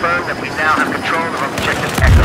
confirm that we now have control of Objective Echo.